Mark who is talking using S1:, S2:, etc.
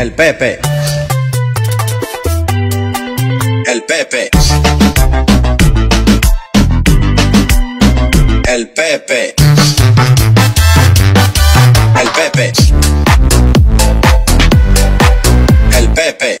S1: El Pepe. El Pepe. El Pepe. El Pepe. El Pepe.